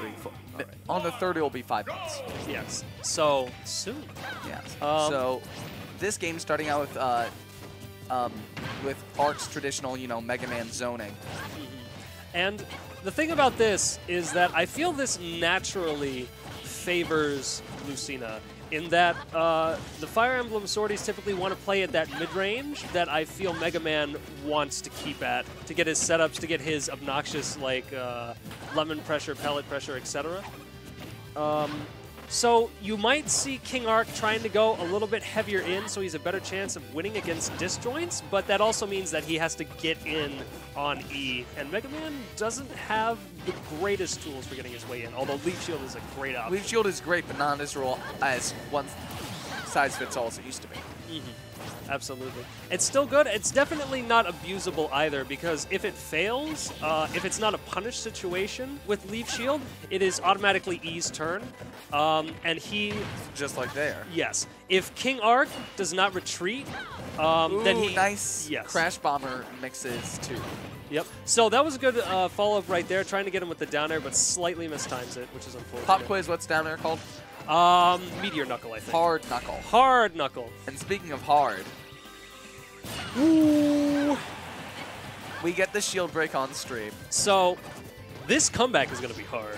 three, four. On the third, it will be five months. Yes. So soon. Yes. Um, so this game starting out with uh, um, with Arc's traditional, you know, Mega Man zoning. And the thing about this is that I feel this naturally favors Lucina in that uh, the Fire Emblem Swordies typically want to play at that mid-range that I feel Mega Man wants to keep at to get his setups, to get his obnoxious like uh, lemon pressure, pellet pressure, etc. Um, so you might see King Arc trying to go a little bit heavier in, so he's a better chance of winning against disjoints. But that also means that he has to get in on E, and Mega Man doesn't have the greatest tools for getting his way in. Although Leaf Shield is a great option. Leaf Shield is great, but not as role as one size fits all as it used to be. Absolutely. It's still good. It's definitely not abusable either because if it fails, uh, if it's not a punish situation with Leaf Shield, it is automatically E's turn. Um, and he, Just like there. yes, if King Arc does not retreat, um, then he. nice Yes. Crash Bomber mixes too. Yep. So that was a good uh, follow up right there, trying to get him with the down air, but slightly mistimes it, which is unfortunate. Pop quiz, what's down there called? Um, Meteor Knuckle, I think. Hard Knuckle. Hard Knuckle. And speaking of hard, Ooh. we get the shield break on stream. So, this comeback is going to be hard.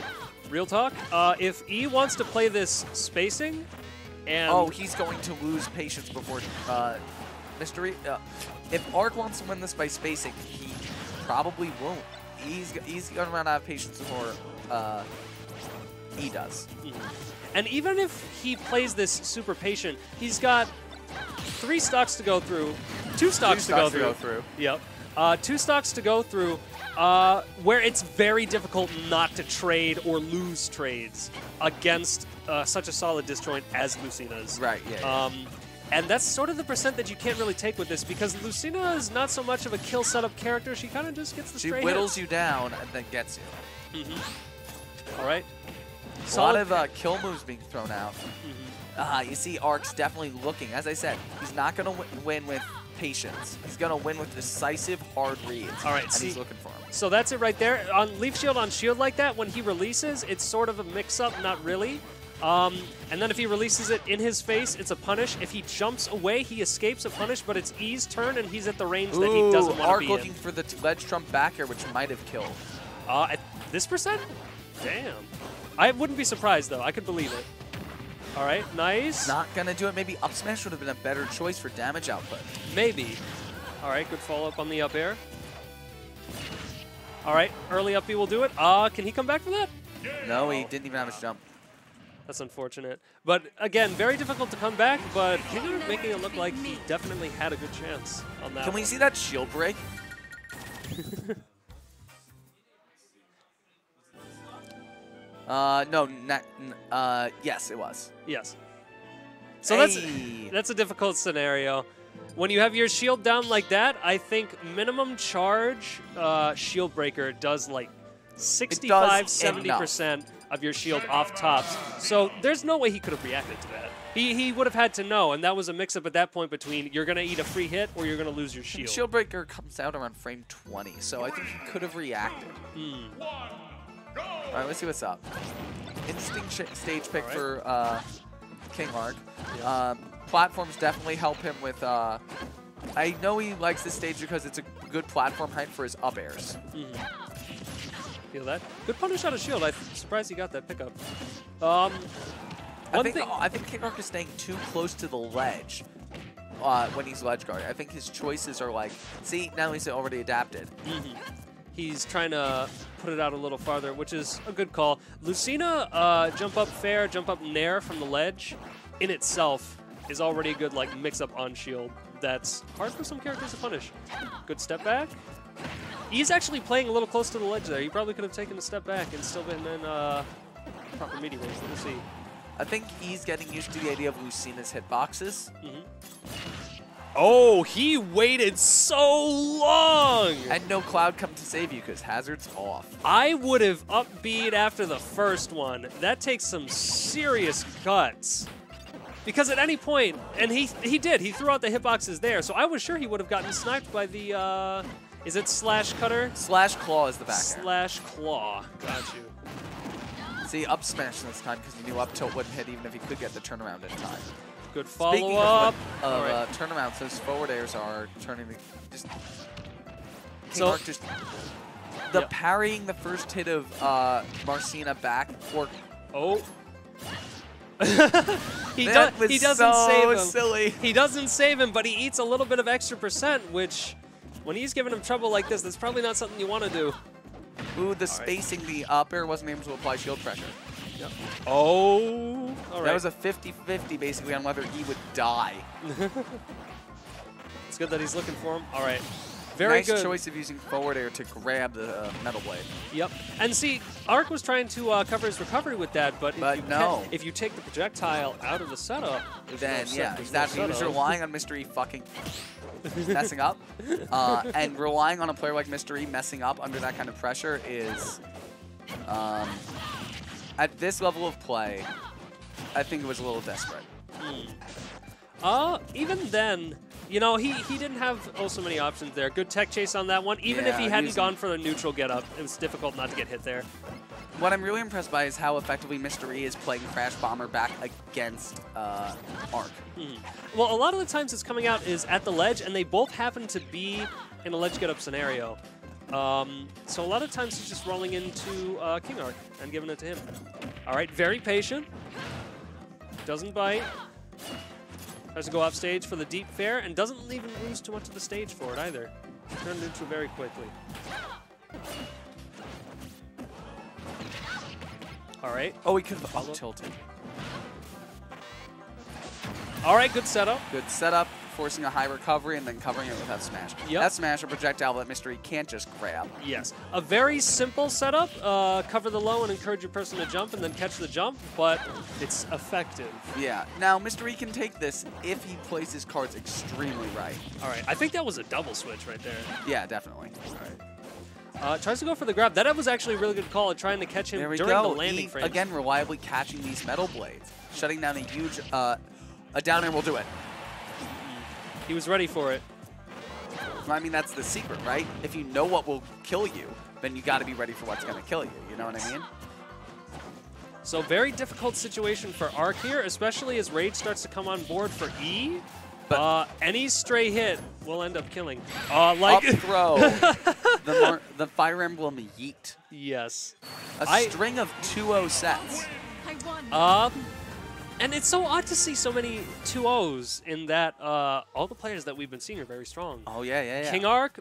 Real talk. Uh, if E wants to play this spacing, and Oh, he's going to lose patience before uh, Mystery. Uh, if Arc wants to win this by spacing, he probably won't. He's he's going to run out of patience before uh, he does. and even if he plays this super patient, he's got three stocks to go through, two stocks, Two to, go to go through. Yep. Uh, two stocks to go through, uh, where it's very difficult not to trade or lose trades against uh, such a solid disjoint as Lucina's. Right. Yeah. yeah. Um, and that's sort of the percent that you can't really take with this because Lucina is not so much of a kill setup character. She kind of just gets the she whittles hit. you down and then gets you. All right. A lot of uh, kill moves being thrown out. Uh, you see, Arc's definitely looking. As I said, he's not going to win with patience. He's going to win with decisive, hard reads. All right, and see- he's looking for him. So that's it right there. On Leaf Shield on Shield like that, when he releases, it's sort of a mix-up, not really. Um, and then if he releases it in his face, it's a punish. If he jumps away, he escapes a punish, but it's E's turn, and he's at the range that he doesn't want to be looking in. for the ledge trump back air, which might have killed. Uh, at this percent? Damn. I wouldn't be surprised, though. I could believe it. All right, nice. Not going to do it. Maybe up smash would have been a better choice for damage output. Maybe. All right, good follow-up on the up air. All right, early up B will do it. Uh, can he come back for that? No, he didn't even have his jump. That's unfortunate. But again, very difficult to come back, but King Arc making it look like he definitely had a good chance on that Can we one. see that shield break? uh, no, not, uh, yes, it was. Yes. So that's Hey. that's a difficult scenario. When you have your shield down like that, I think minimum charge uh, shield breaker does like 65, 70% of your shield off tops. So there's no way he could have reacted to that. He, he would have had to know, and that was a mix-up at that point between you're going to eat a free hit or you're going to lose your shield. Shield breaker comes out around frame 20, so I think he could have reacted. Hmm. All right, let's see what's up. Interesting stage pick right. for uh, King Arc. Yeah. Um, platforms definitely help him with. Uh, I know he likes this stage because it's a good platform height for his up airs. Feel that? Good punish out of shield. I'm surprised he got that pickup. Um, I think thing. I think King Arc is staying too close to the ledge uh, when he's ledge guard. I think his choices are like, see, now he's already adapted. He's trying to put it out a little farther, which is a good call. Lucina, uh, jump up fair, jump up nair from the ledge, in itself is already a good like mix up on shield. That's hard for some characters to punish. Good step back. He's actually playing a little close to the ledge there. He probably could have taken a step back and still been in uh, proper media range. We'll see. I think he's getting used to the idea of Lucina's hitboxes. Oh, he waited so long. And no cloud come to save you because hazard's off. I would have upbeat after the first one. That takes some serious guts. Because at any point, and he he did, he threw out the hitboxes there, so I was sure he would have gotten sniped by the, uh, is it slash cutter? Slash claw is the back air. Slash claw. Got you. See, up smash this time because he knew up tilt wouldn't hit even if he could get the turnaround in time. Good follow of, up. of All right. uh, turnarounds, those forward airs are turning the, just. So- just the Yep. parrying the first hit of uh, Marcina back for. Oh. he, was he doesn't so save him. silly. He doesn't save him, but he eats a little bit of extra percent, which, when he's giving him trouble like this, that's probably not something you want to do. Ooh, the spacing, the up air wasn't able to apply shield pressure. Oh. All right. That was a 50-50 basically on whether he would die. it's good that he's looking for him. All right. Very nice good. choice of using forward air to grab the uh, metal blade. Yep. And see, Arc was trying to uh, cover his recovery with that, but, But if, you no. if you take the projectile out of the setup, Then, no yeah, there's no exactly. He was relying on Mystery fucking messing up. Uh, and relying on a player like Mystery messing up under that kind of pressure is, um, at this level of play, I think it was a little desperate. Uh, even then, you know, he, he didn't have oh so many options there. Good tech chase on that one. Even if he hadn't gone for the neutral get up, it was difficult not to get hit there. What I'm really impressed by is how effectively Mystery is playing Crash Bomber back against uh, Arc. Well, a lot of the times it's coming out is at the ledge, and they both happen to be in a ledge get up scenario. Um, so a lot of times he's just rolling into uh, King Arc and giving it to him. All right, very patient. Doesn't bite. Tries to go off stage for the deep fair and doesn't even lose too much of the stage for it either. Turned neutral very quickly. All right. Oh, he could have up tilted. All right, good setup. Good setup, forcing a high recovery, and then covering it with that smash. Yep. That smash, a projectile that Mystery can't just grab. Yes. A very simple setup. Uh, cover the low and encourage your person to jump and then catch the jump, but it's effective. Yeah. Now, Mystery can take this if he plays his cards extremely right. All right. I think that was a double switch right there. Yeah, definitely. All right. Uh, tries to go for the grab. That was actually a really good call at trying to catch him during go. the landing He, frame. Again, reliably catching these metal blades. Shutting down a huge, uh, a down air will do it. He was ready for it. I mean, that's the secret, right? If you know what will kill you, then you got to be ready for what's going to kill you. You know what I mean? So very difficult situation for Arc here, especially as Rage starts to come on board for E. But- uh, any stray hit will end up killing. Uh, like Up throw. the, more, the Fire Emblem Yeet. yes. A I- string of 2-0 sets. Um, and it's so odd to see so many 2-0s in that uh, all the players that we've been seeing are very strong. Oh, yeah, yeah, yeah. King Arc,